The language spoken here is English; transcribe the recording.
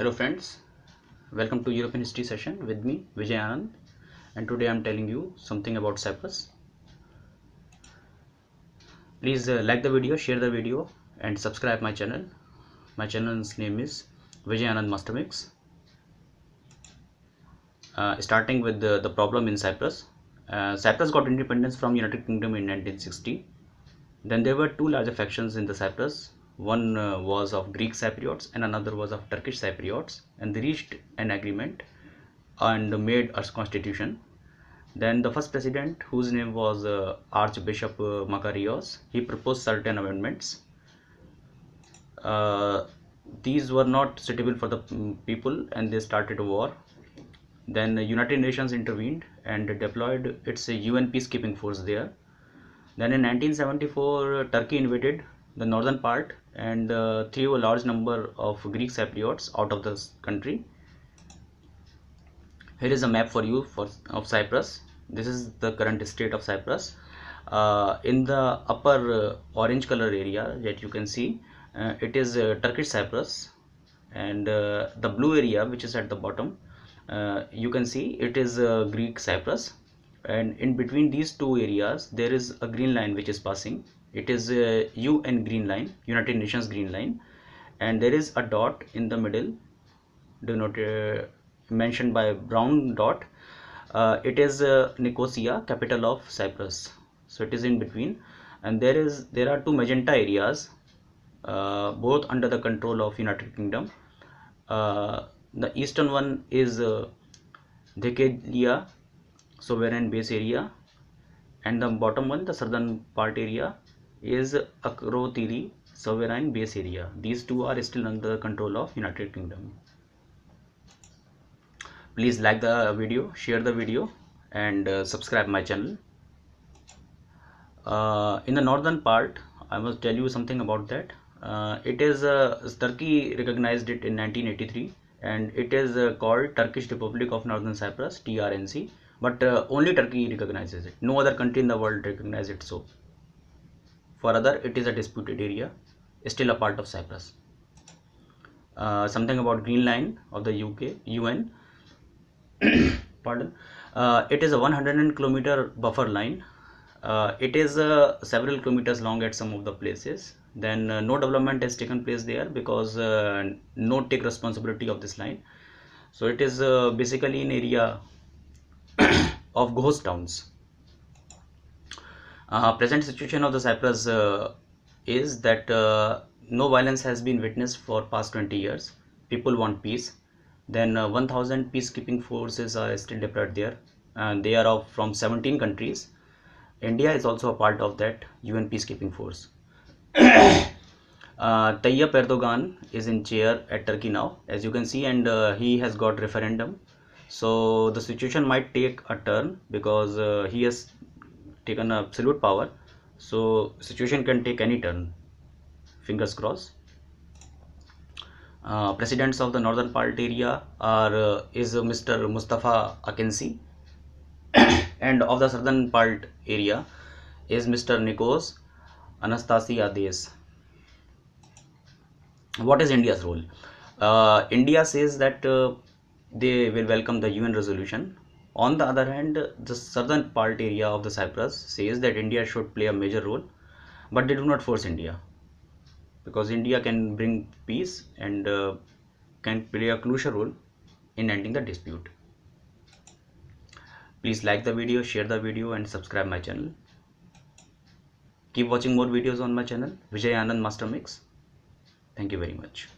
Hello friends, welcome to European History session with me Vijay Anand and today I am telling you something about Cyprus. Please uh, like the video, share the video and subscribe my channel. My channel's name is Vijay Anand Master Mix. Uh, starting with the, the problem in Cyprus. Uh, Cyprus got independence from United Kingdom in 1960. Then there were two larger factions in the Cyprus one uh, was of Greek Cypriots and another was of Turkish Cypriots and they reached an agreement and made a constitution. Then the first president whose name was uh, Archbishop uh, Makarios he proposed certain amendments. Uh, these were not suitable for the mm, people and they started a war. Then the United Nations intervened and deployed its UN peacekeeping force there. Then in 1974 Turkey invaded the northern part and uh, threw a large number of Greek Cypriots out of the country. Here is a map for you for of Cyprus. This is the current state of Cyprus. Uh, in the upper uh, orange color area that you can see, uh, it is uh, Turkish Cyprus, and uh, the blue area which is at the bottom, you can see it is Greek Cyprus, and in between these two areas there is a green line which is passing it is a UN green line United Nations green line. And there is a dot in the middle do not uh, mentioned by brown dot. Uh, it is uh, Nicosia capital of Cyprus. So it is in between. And there is there are two magenta areas uh, both under the control of United Kingdom. Uh, the eastern one is uh, Dekelia sovereign base area. And the bottom one the southern part area is Akrotiri sovereign base area. These two are still under the control of United Kingdom. Please like the video, share the video and uh, subscribe my channel. Uh, in the northern part, I must tell you something about that. Uh, it is uh, Turkey recognized it in 1983 and it is uh, called Turkish Republic of Northern Cyprus TRNC but uh, only Turkey recognizes it no other country in the world recognizes it so for other it is a disputed area still a part of Cyprus. Uh, something about green line of the UK UN pardon. Uh, it is a 100 kilometer buffer line. Uh, it is uh, several kilometers long at some of the places. Then uh, no development has taken place there because uh, no take responsibility of this line. So it is basically an area of ghost towns uh, present situation of the Cyprus uh, is that uh, no violence has been witnessed for past 20 years. People want peace. Then uh, 1000 peacekeeping forces are still deployed there. And they are of, from 17 countries. India is also a part of that UN peacekeeping force. uh, Tayyip Erdogan is in chair at Turkey now, as you can see, and uh, he has got referendum. So the situation might take a turn because uh, he has taken absolute power so situation can take any turn fingers crossed uh, presidents of the northern part area are uh, is Mr. Mustafa Akinci and of the southern part area is Mr. Nikos Anastasiades. What is India's role? Uh, India says that uh, they will welcome the UN resolution on the other hand, the southern part area of the Cyprus says that India should play a major role, but they do not force India because India can bring peace and uh, can play a crucial role in ending the dispute. Please like the video, share the video and subscribe my channel. Keep watching more videos on my channel, Vijay Anand Master Mix. Thank you very much.